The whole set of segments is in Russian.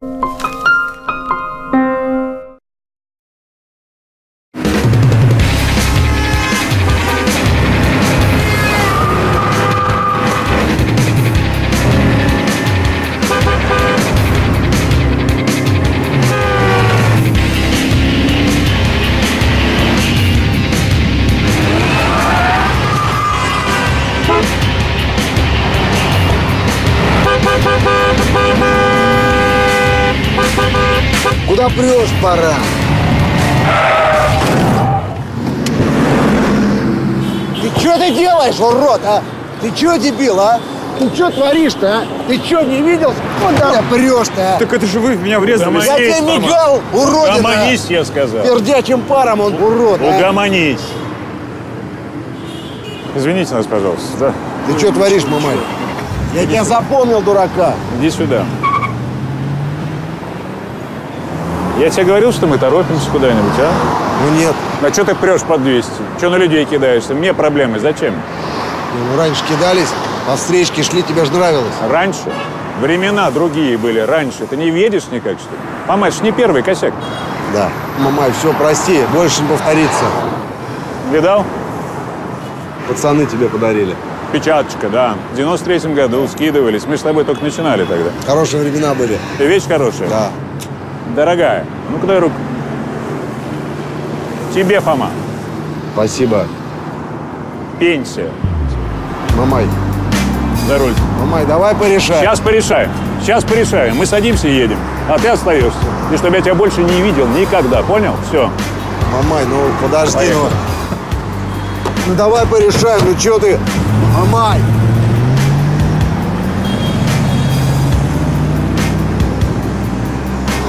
Куда делаешь, урод, а? Ты что, дебил, а? Ты что творишь-то, а? Ты что, не видел? Куда прешь-то, а? Так это же вы в меня врезались. Я тебе мигал, уродина! Угомонись, я сказал. Пердячим паром он, урод, а? Угомонись. Извините нас, пожалуйста. Да. Ты что творишь, мамай? Я тебя запомнил, дурака. Иди сюда. Я тебе говорил, что мы торопимся куда-нибудь, а? Ну нет. А что ты прешь под 200? Что на людей кидаешься? Мне проблемы. Зачем? Ну, раньше кидались, по встречке шли, тебе ж нравилось. Раньше? Времена другие были. Раньше. Ты не видишь никак, что ли? Мама, это ж не первый косяк. Да. Мамай, все, прости, больше не повторится. Видал? Пацаны тебе подарили. Печаточка, да. В 93-м году скидывались. Мы с тобой только начинали тогда. Хорошие времена были. Ты вещь хорошая? Да. Дорогая. Ну-ка дай руку. Тебе, Фома. Спасибо. Пенсия. Мамай, За руль. мамай, давай порешаем. Сейчас порешаем. Сейчас порешаем. Мы садимся и едем. А ты остаешься. И чтобы я тебя больше не видел никогда. Понял? Все. Мамай, ну подожди, Поехали. ну. Ну давай порешаем, ну что ты? Мамай!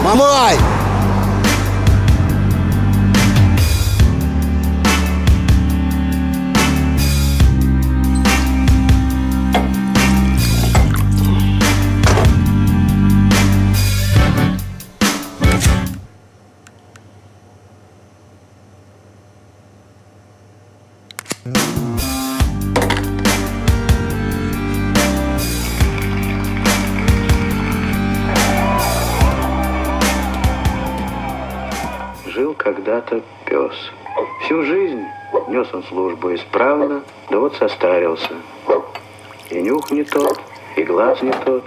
Мамай! Жил когда-то пес. Всю жизнь нес он службу исправно, да вот состарился. И нюх не тот, и глаз не тот.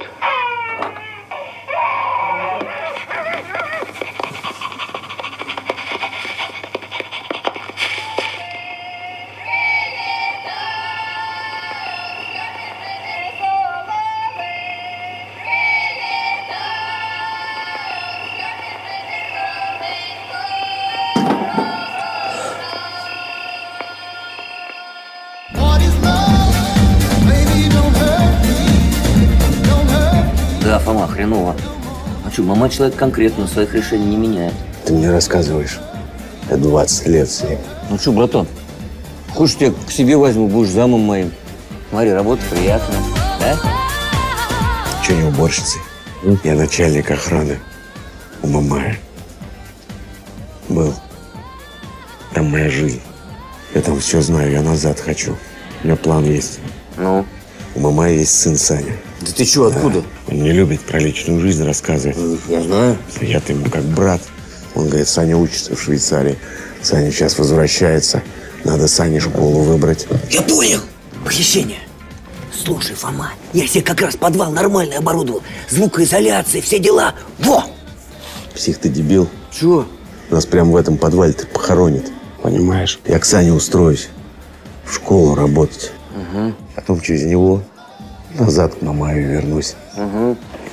Фома, хреново. А что, мама человек конкретно своих решений не меняет. Ты мне рассказываешь. Я 20 лет с ним. Ну что, братан, хочешь, тебя к себе возьму, будешь замом моим. Смотри, работа приятная, да? Че не уборщицей? Я начальник охраны у Мамая. Был. Там моя жизнь. Я там все знаю, я назад хочу. У меня план есть. Ну? У Мамая есть сын Саня. Да ты что, откуда? Он не любит про личную жизнь рассказывать. Я знаю. Я-то ему как брат. Он говорит, Саня учится в Швейцарии. Саня сейчас возвращается. Надо Сане школу выбрать. Я понял. Похищение. Слушай, Фома, я себе как раз подвал нормальный оборудовал. Звукоизоляция, все дела. Во! Псих ты дебил. Чего? Нас прямо в этом подвале ты похоронит. Понимаешь? Я к Сане устроюсь. В школу работать. Потом через него назад к Мамаю вернусь.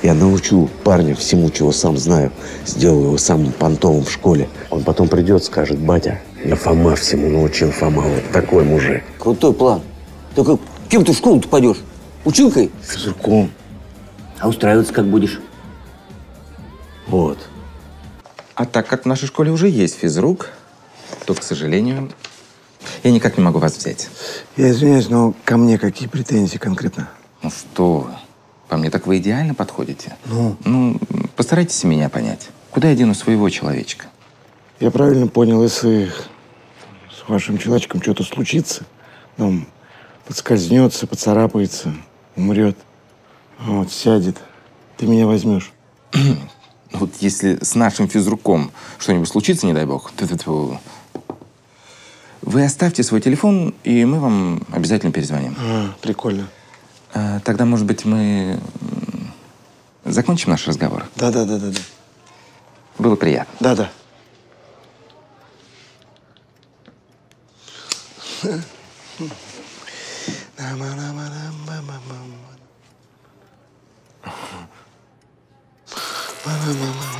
Я научу парня всему, чего сам знаю. Сделаю его самым понтовым в школе. Он потом придет, скажет, батя, я Фома всему научил, Фома вот такой мужик. Крутой план. Только кем ты в школу-то пойдешь? Училкой? Физруком. А устраиваться как будешь? Вот. А так как в нашей школе уже есть физрук, то, к сожалению, я никак не могу вас взять. Я извиняюсь, но ко мне какие претензии конкретно? Ну что вы, по мне так вы идеально подходите. Ну? Ну, постарайтесь меня понять. Куда я дену своего человечка? Я правильно понял, если с вашим человечком что-то случится, он подскользнется, поцарапается, умрет, вот, сядет, ты меня возьмешь. если с нашим физруком что-нибудь случится, не дай бог, тьфу-тьфу, вы оставьте свой телефон, и мы вам обязательно перезвоним. А, прикольно. А, тогда, может быть, мы закончим наш разговор? Да, да, да, да, да. Было приятно. Да, да.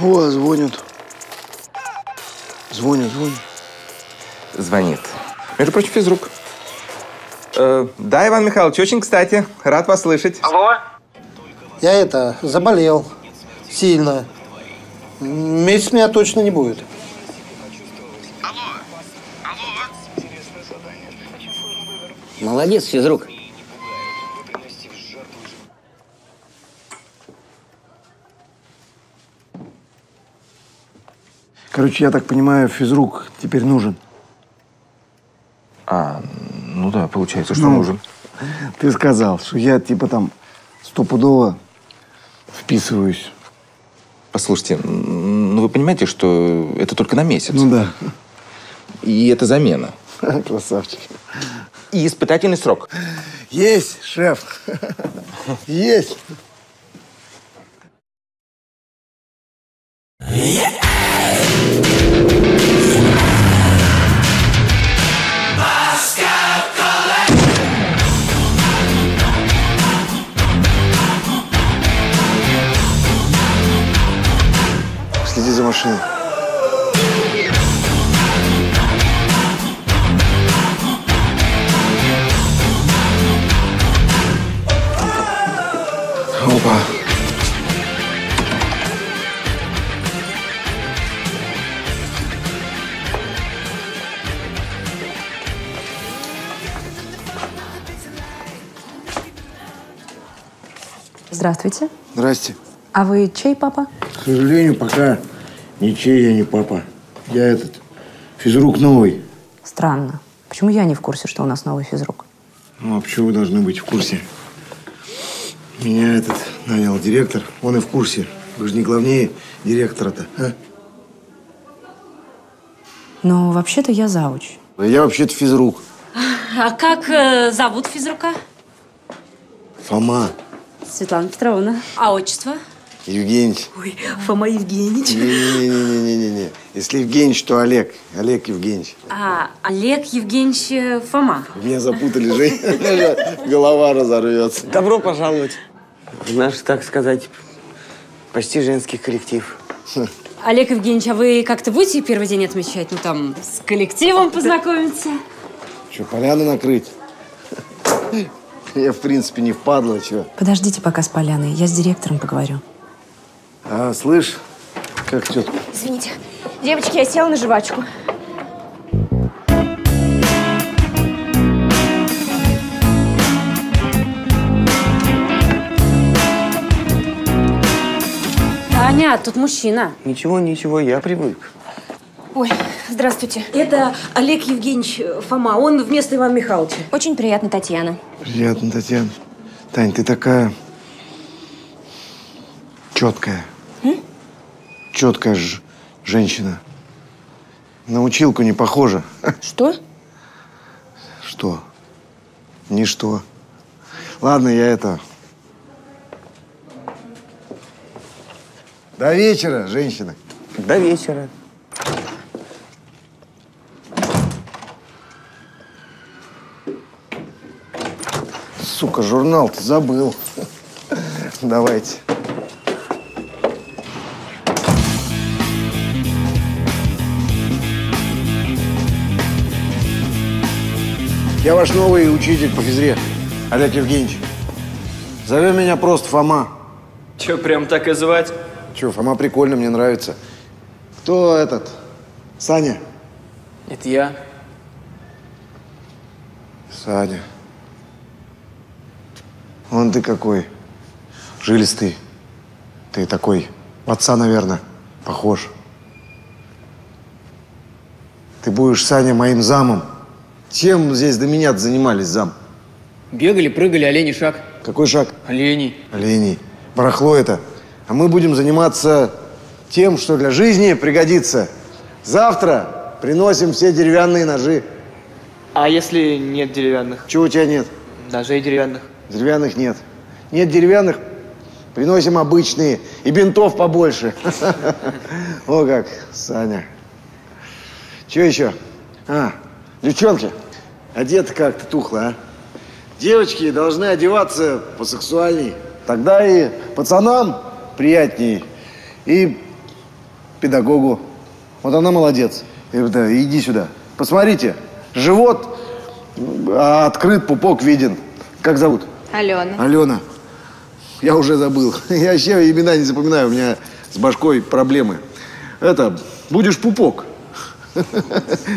О, звонят. Звонят, звонят. Звонит. Между прочим, физрук. Э, да, Иван Михайлович, очень кстати. Рад вас слышать. Я это, заболел. Сильно. Месяц меня точно не будет. Молодец, физрук. Короче, я так понимаю, физрук теперь нужен. А, ну да, получается, что Ну, нужен. Ты сказал, что я типа там стопудово вписываюсь. Послушайте, ну вы понимаете, что это только на месяц. Ну да. И это замена. Красавчик. И испытательный срок. Есть, шеф. Есть. Здравствуйте. Здрасте. А вы чей папа? К сожалению, пока ничей я не папа. Я этот физрук новый. Странно. Почему я не в курсе, что у нас новый физрук? Ну, а почему вы должны быть в курсе? Меня этот нанял директор. Он и в курсе. Вы же не главнее директора-то, а? Но вообще-то я завуч. А Я вообще-то физрук. А как э, зовут физрука? Фома Светлана Петровна. А отчество? Евгеньевич. Ой, Фома Евгеньевич. Не-не-не-не-не-не. Если Евгеньевич, то Олег. Олег Евгеньевич. А, Олег Евгеньевич э, Фома. Меня запутали же. Голова разорвется. Добро пожаловать в наш, так сказать, почти женский коллектив. Олег Евгеньевич, а вы как-то будете первый день отмечать? Ну, там, с коллективом познакомиться? Что, поляну накрыть? Я, в принципе, не впадло, что. Подождите пока с поляной. Я с директором поговорю. А, слышь, как тетка? Извините. Девочки, я села на жвачку. Таня, тут мужчина. Ничего, ничего, я привык. Ой, здравствуйте. Это Олег Евгеньевич Фома. Он вместо Ивана Михайловича. Очень приятно, Татьяна. Приятно, Татьяна. Тань, ты такая четкая. Четкая ж женщина. На училку не похожа. Что? Что? Ничто. Ладно, я это... До вечера, женщина. До вечера. Сука, журнал ты забыл. Давайте. Я ваш новый учитель по физре, Олег Евгеньевич. Зови меня просто Фома. Че, прям так и звать? Че, Фома прикольно, мне нравится. Кто этот? Саня? Это я. Саня. Вон ты какой. Жилистый. Ты такой. Отца, наверное, похож. Ты будешь, Саня, моим замом. Чем здесь до меня занимались зам? Бегали, прыгали, олени шаг. Какой шаг? Олени. Оленей. Барахло это. А мы будем заниматься тем, что для жизни пригодится. Завтра приносим все деревянные ножи. А если нет деревянных? Чего у тебя нет? Ножей деревянных. Деревянных нет. Нет деревянных, приносим обычные. И бинтов побольше. О как, Саня. Че еще? А, девчонки, одеты как-то тухло, а? Девочки должны одеваться посексуальней. Тогда и пацанам приятнее, и педагогу. Вот она молодец. И, да, иди сюда. Посмотрите, живот а, открыт, пупок виден. Как зовут? Алена. Алена. Я уже забыл. Я вообще имена не запоминаю, у меня с башкой проблемы. Это, будешь пупок.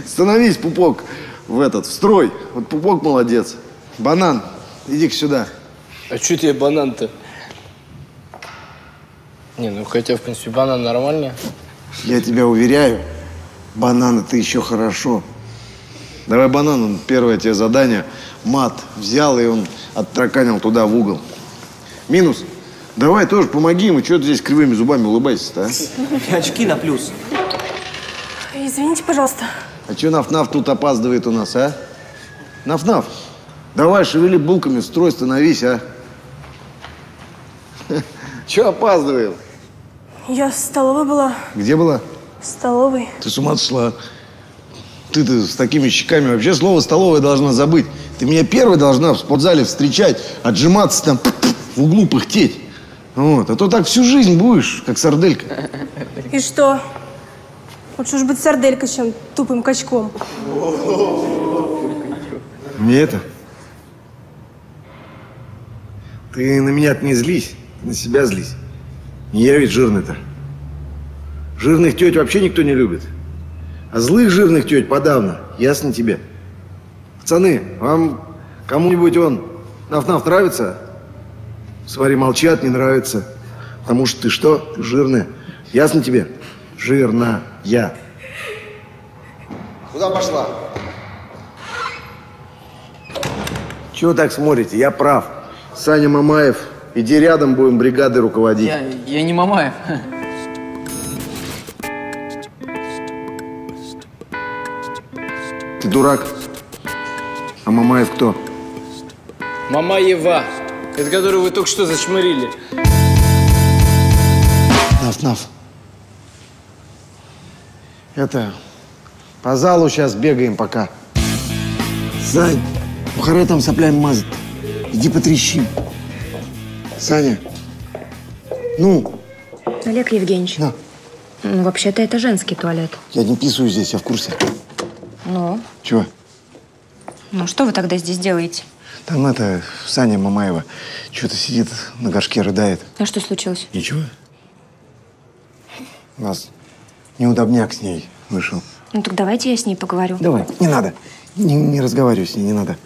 Становись, пупок, в этот, в строй. Вот пупок молодец. Банан, иди-ка сюда. А что тебе банан-то? Не, ну хотя, в принципе, банан нормальный. Я тебя уверяю, банан это еще хорошо. Давай банан, он первое тебе задание. Мат взял, и он оттраканил туда в угол. Минус. Давай тоже помоги ему. Чего ты здесь кривыми зубами улыбаешься-то, а? Очки на плюс. Извините, пожалуйста. А что Наф-Наф тут опаздывает у нас, а? Наф-Наф, давай шевели булками, строй становись, а? Че опаздываем? Я в столовой была. Где была? В столовой. Ты с ума сошла? Ты-то с такими щеками вообще слово «столовая» должна забыть. Ты меня первой должна в спортзале встречать, отжиматься там, в углу пыхтеть. Вот. А то так всю жизнь будешь, как сарделька. И что? Лучше уж быть сарделькой, чем тупым качком. Не это. Ты на меня не злись, на себя злись. Не я ведь жирный-то. Жирных теть вообще никто не любит. А злых жирных теть подавно. Ясно тебе? Пацаны, вам кому-нибудь он наф-наф нравится? Смотри, молчат, не нравится. Потому что ты что? Ты жирная. Ясно тебе? Жирная. Куда пошла? Чего так смотрите? Я прав. Саня Мамаев. Иди рядом, будем бригадой руководить. Я, я не Мамаев. Дурак. А Мамаев кто? Мамаева. Это которую вы только что зачмырили. Наф-наф. Это, по залу сейчас бегаем пока. Сань, Бухаре там соплями мазать. Иди потрещи. Саня, ну, Олег Евгеньевич. Да. Ну, вообще-то это женский туалет. я не писаю здесь, я в курсе. Ну? Чего? Ну, что вы тогда здесь делаете? Там это, Саня Мамаева, что-то сидит на горшке, рыдает. А что случилось? Ничего. У нас неудобняк с ней вышел. Ну, так давайте я с ней поговорю. Давай, не надо. Не, не разговаривай с ней, не надо.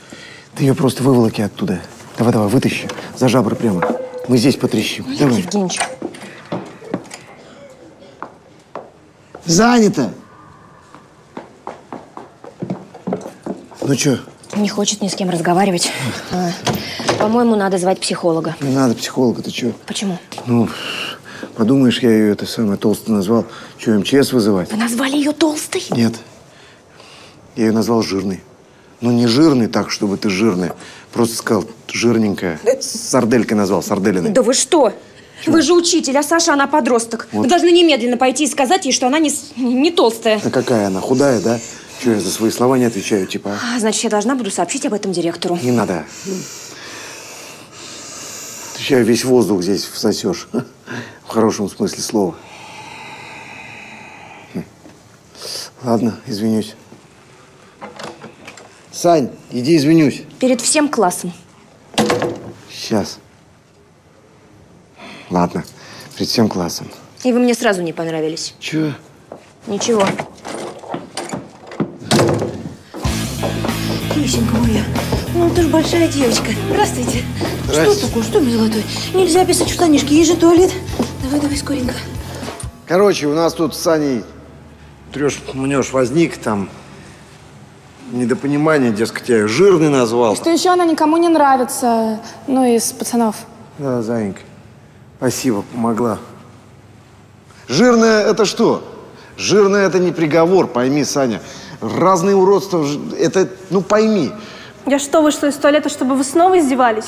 Ты ее просто выволоки оттуда. Давай, давай, вытащи. За жабры прямо. Мы здесь потрещим. Олег Давай. Евгеньевич. Занято. Ну что, Не хочет ни с кем разговаривать. А, По-моему, надо звать психолога. не надо психолога, ты что? Почему? Ну, подумаешь, я ее это самое толсто назвал. Что, МЧС вызывать? Вы назвали ее толстой? Нет. Я ее назвал жирной. Ну, не жирный так, чтобы ты жирная. Просто сказал жирненькая. Сарделькой назвал, сарделиной. Да вы что? Вы же учитель, а Саша, она подросток. Вот. Вы должны немедленно пойти и сказать ей, что она не, с- не толстая. А какая она? Худая, да? Что, я за свои слова не отвечаю, типа? а? Значит, я должна буду сообщить об этом директору. Не надо. Ты сейчас весь воздух здесь всосешь. В хорошем смысле слова. Хм. Ладно, извинюсь. Сань, иди извинюсь. Перед всем классом. Сейчас. Ладно, перед всем классом. И вы мне сразу не понравились. Чего? Ничего. Кисенька моя, ну ты ж большая девочка. Здравствуйте. Здрасте. Что такое? Что, мой золотой? Нельзя писать в штанишки, есть же туалет. Давай, давай, скоренько. Короче, у нас тут с Саней трешь мнешь возник, там недопонимание, дескать, я ее жирный назвал. Что еще она никому не нравится, ну, из пацанов. Да, Заинька, спасибо, помогла. Жирное это что? Жирное это не приговор, пойми, Саня. Разные уродства, это, ну пойми. Я что, вышла из туалета, чтобы вы снова издевались?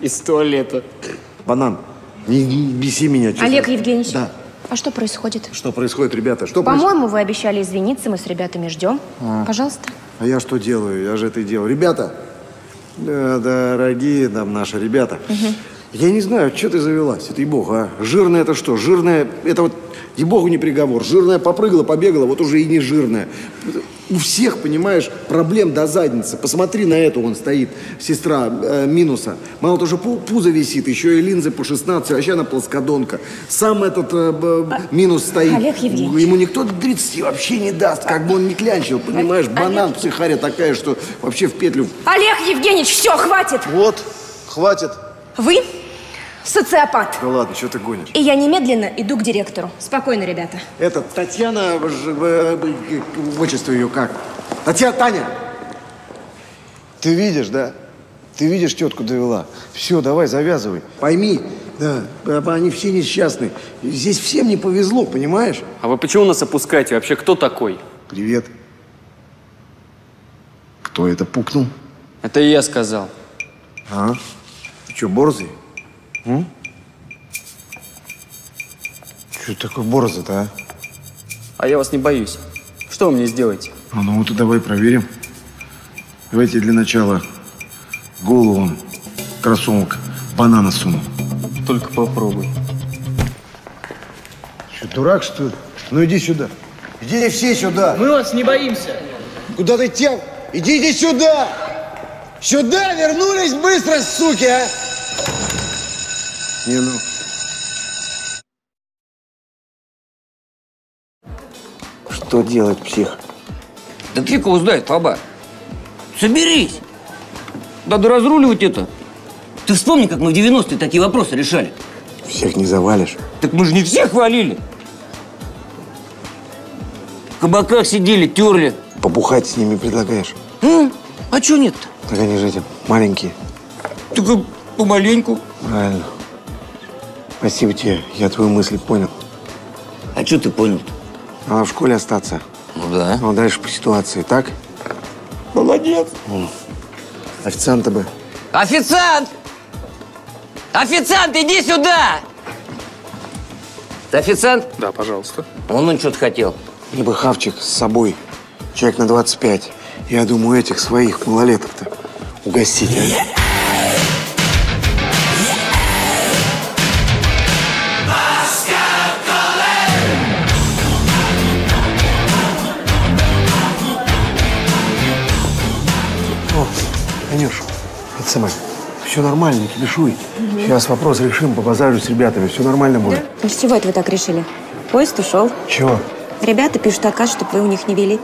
Из туалета. Банан, не, не беси меня. честно. Олег Евгеньевич, Да. а что происходит? Что происходит, ребята? Что происходит? По-моему, вы обещали извиниться, мы с ребятами ждем. А. Пожалуйста. А я что делаю? Я же это и делаю. Ребята, дорогие там наши ребята, я не знаю, что ты завелась, это и бог, а? Жирное это что? Жирное, это вот, и богу не приговор. Жирная попрыгала, побегала, вот уже и не жирная. У всех, понимаешь, проблем до задницы. Посмотри на эту, он стоит, сестра э, минуса. Мало того, что пу- пузо висит, еще и линзы по 16, вообще она плоскодонка. Сам этот э, б- минус стоит. Олег Евгеньевич. Ему никто 30 вообще не даст, как бы он не клянчил, понимаешь? Банан, психаря такая, что вообще в петлю. Олег Евгеньевич, все, хватит! Вот, хватит. Вы социопат. Да ладно, что ты гонишь? И я немедленно иду к директору. Спокойно, ребята. Это Татьяна, отчество ее как? Татьяна, Таня! Ты видишь, да? Ты видишь, тетку довела. Все, давай, завязывай. Пойми, да, они все несчастны. Здесь всем не повезло, понимаешь? А вы почему нас опускаете? Вообще, кто такой? Привет. Кто это пукнул? Это я сказал. А? Ты что, борзый? М? Что такое борзый-то, а? А я вас не боюсь. Что вы мне сделаете? А ну вот и давай проверим. Давайте для начала голову кроссовок, банана суну. Только попробуй. Что, дурак, что ли? Ну иди сюда. Иди все сюда. Мы вас не боимся. Куда ты тем? Идите сюда! Сюда вернулись быстро, суки, а! Не ну. Что делать, псих? Да фиг его знает, Фома. Соберись. Надо разруливать это. Ты вспомни, как мы в 90-е такие вопросы решали. Всех не завалишь. Так мы же не всех валили. В кабаках сидели, терли. Побухать с ними предлагаешь? А, а чё нет-то? Так они же эти маленькие. Только помаленьку. Правильно. Спасибо тебе, я твою мысль понял. А что ты понял-то? Надо в школе остаться. Ну да. Ну, а дальше по ситуации, так? Молодец. М. Официанта бы. Официант! Официант, иди сюда! Ты официант? Да, пожалуйста. Он, он что-то хотел. Мне бы хавчик с собой. Человек на 25. Я думаю, этих своих малолеток-то угостить. а? Танюш, это самое. Все нормально, не кипишуй. Сейчас вопрос решим, побазарю с ребятами. Все нормально будет. Ну, с чего это вы так решили? Поезд ушел. Чего? Ребята пишут отказ, чтобы вы у них не вели.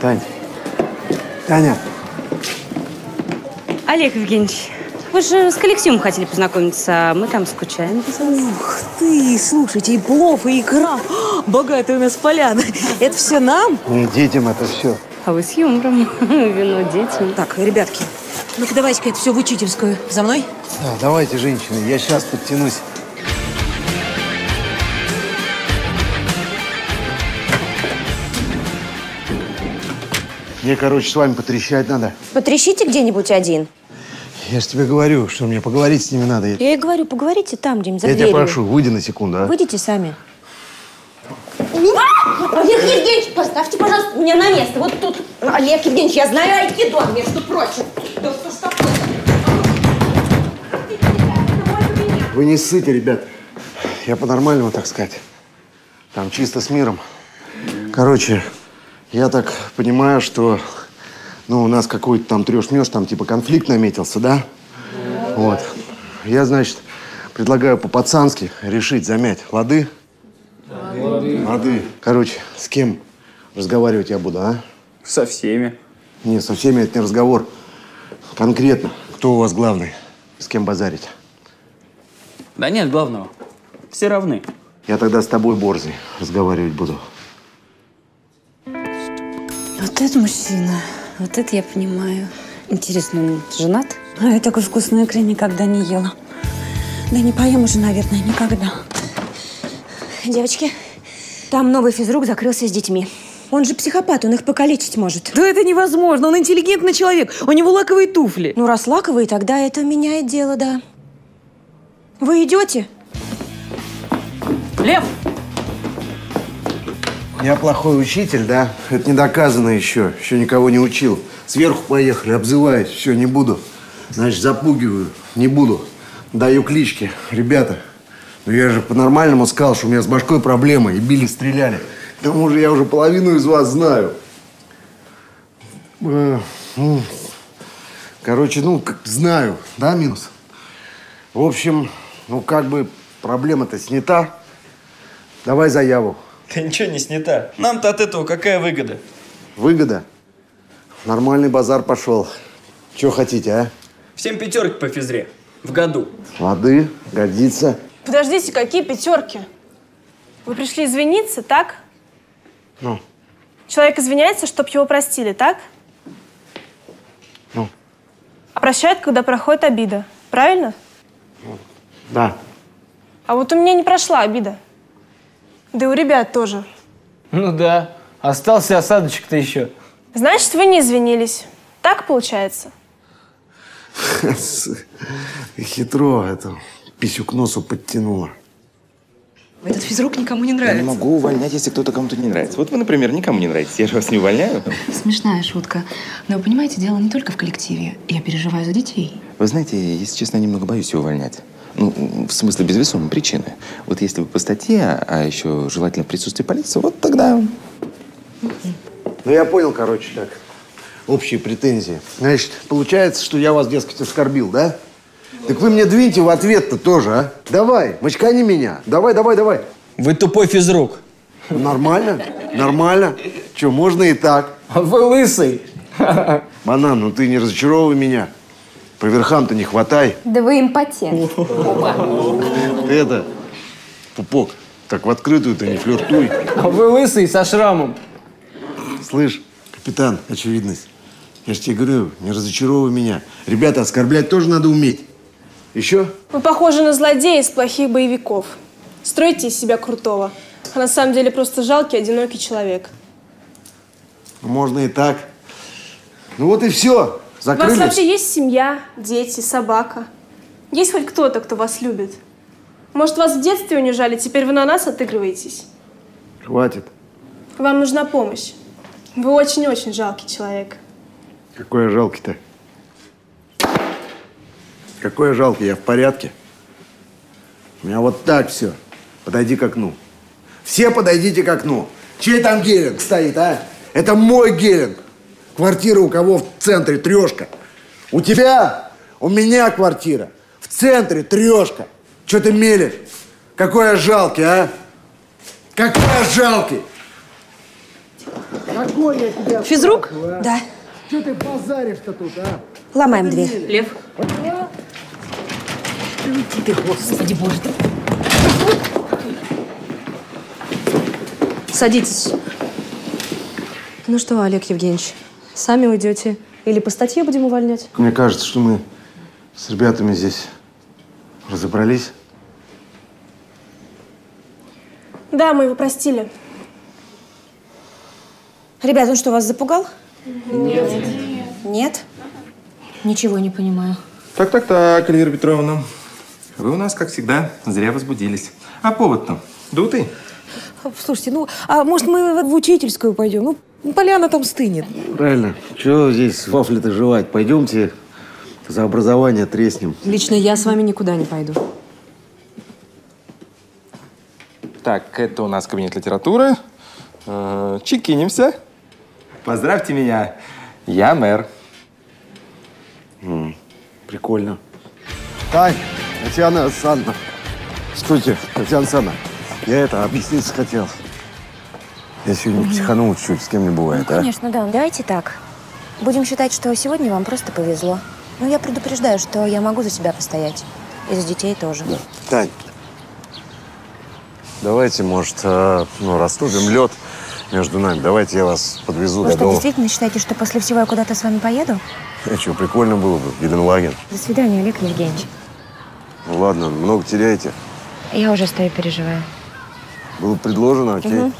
Тань. Таня. Олег Евгеньевич, вы же с коллективом хотели познакомиться, а мы там скучаем. Ух ты, слушайте, и плов, и икра. Богатая у нас поляна. Это все нам? Не детям это все. А вы с юмором. Вино детям. Так, ребятки, ну-ка давайте-ка это все в учительскую. За мной? Да, давайте, женщины, я сейчас подтянусь. Мне, короче, с вами потрещать надо. Потрещите где-нибудь один. Я же тебе говорю, что мне поговорить с ними надо. Я, и говорю, поговорите там, где-нибудь за я тебя дверью. прошу, выйди на секунду, а? Выйдите сами. Олег Евгеньевич, поставьте, пожалуйста, меня на место. Вот тут. Олег Евгеньевич, я знаю айкидо, между прочим. Да что ж такое? Вы не ссыте, ребят. Я по-нормальному, так сказать. Там чисто с миром. Короче, я так понимаю, что ну, у нас какой-то там трешь-мешь, там типа конфликт наметился, да? Вот. Я, значит, предлагаю по-пацански решить, замять. Лады? Лады. Короче, с кем разговаривать я буду, а? Со всеми. Не, со всеми это не разговор. Конкретно. Кто у вас главный? С кем базарить? Да нет главного. Все равны. Я тогда с тобой, Борзый, разговаривать буду. Вот это мужчина. Вот это я понимаю. Интересно, он женат? А я такой вкусной икры никогда не ела. Да не поем уже, наверное, никогда. Девочки, там новый физрук закрылся с детьми. Он же психопат, он их покалечить может. Да это невозможно, он интеллигентный человек, у него лаковые туфли. Ну, раз лаковые, тогда это меняет дело, да. Вы идете? Лев! Я плохой учитель, да? Это не доказано еще. Еще никого не учил. Сверху поехали, обзываюсь. Все, не буду. Значит, запугиваю. Не буду. Даю клички. Ребята, ну я же по-нормальному сказал, что у меня с башкой проблемы. И били, стреляли. К тому же я уже половину из вас знаю. Э, ну, Короче, ну, как знаю, да, минус? В общем, ну, как бы проблема-то снята. Давай заяву. Да ничего не снята. Нам-то от этого какая выгода? Выгода? Нормальный базар пошел. Чего хотите, а? Всем пятерки по физре. В году. Воды, годится. Подождите, какие пятерки? Вы пришли извиниться, так? Ну, Человек извиняется, чтоб его простили, так? Ну. А прощают, когда проходит обида. Правильно? да. А вот у меня не прошла обида. Да и у ребят тоже. Ну да, остался осадочек-то еще. Значит, вы не извинились. Так получается? Хитро это. Писю к носу подтянула. Этот физрук никому не Я не нравится. могу увольнять, если кто-то кому-то не нравится. Вот вы, например, никому не нравитесь. Я же вас не увольняю. Смешная шутка. Но вы понимаете, дело не только в коллективе. Я переживаю за детей. Вы знаете, если честно, я немного боюсь его увольнять. Ну, в смысле, без весомой причины. Вот если вы по статье, а еще желательно в присутствии полиции, вот тогда... Ну, я понял, короче, так. Общие претензии. Значит, получается, что я вас, дескать, оскорбил, да? Так вы мне двиньте в ответ-то тоже, а? Давай, мочкани меня. Давай, давай, давай. Вы тупой физрук. Нормально, нормально. Че, можно и так. А вы лысый. Банан, ну ты не разочаровывай меня. По верхам-то не хватай. Да вы импотент. Ты это, пупок, так в открытую ты не флиртуй. А вы лысый со шрамом. Слышь, капитан, очевидность. Я же тебе говорю, не разочаровывай меня. Ребята, оскорблять тоже надо уметь. Еще? Вы похожи на злодея из плохих боевиков. Строите из себя крутого. А на самом деле просто жалкий, одинокий человек. Можно и так. Ну вот и все. У вас Закрылись. вообще есть семья, дети, собака? Есть хоть кто-то, кто вас любит? Может, вас в детстве унижали, теперь вы на нас отыгрываетесь? Хватит. Вам нужна помощь. Вы очень-очень жалкий человек. Какой я жалкий-то? Какой я жалкий, я в порядке. У меня вот так все. Подойди к окну. Все подойдите к окну. Чей там гелинг стоит, а? Это мой гелинг. Квартира у кого в центре трешка. У тебя, у меня квартира. В центре трешка. Че ты мелешь? Какой я жалкий, а? Какой я жалкий? Какой я тебя Физрук? спрашиваю, а? Да. Че ты базаришь-то тут, а? Ломаем дверь. Лев. Ты, господи боже. Садитесь. Ну что, Олег Евгеньевич, сами уйдете? Или по статье будем увольнять? Мне кажется, что мы с ребятами здесь разобрались. Да, мы его простили. Ребят, он что, вас запугал? Нет. Нет? Ничего не понимаю. Так-так-так, Эльвира Петровна. Вы у нас, как всегда, зря возбудились. А повод-то? Дутый? Слушайте, ну, а может мы в учительскую пойдем? Ну, Поляна там стынет. Правильно. Чего здесь вафли-то жевать? Пойдемте за образование треснем. Лично я с вами никуда не пойду. Так, это у нас кабинет литературы. Э, Чекинимся. Поздравьте меня. Я мэр. М, Прикольно. Тань, Татьяна Александровна. Стойте, Татьяна Александровна. Я это, объясниться хотел. Я сегодня психанул чуть-чуть, с кем не бывает, а? Конечно, да. Давайте так. Будем считать, что сегодня вам просто повезло. Но я предупреждаю, что я могу за себя постоять. И за детей тоже. Тань, давайте, может, э, ну, растопим лед между нами. Давайте я вас подвезу Вы до что, дома. действительно считаете, что после всего я куда-то с вами поеду? А что, прикольно было бы, Геленваген. До свидания, Олег Евгеньевич. Ну ладно, много теряете. Я уже стою, переживаю. Было предложено, окей. Мгм.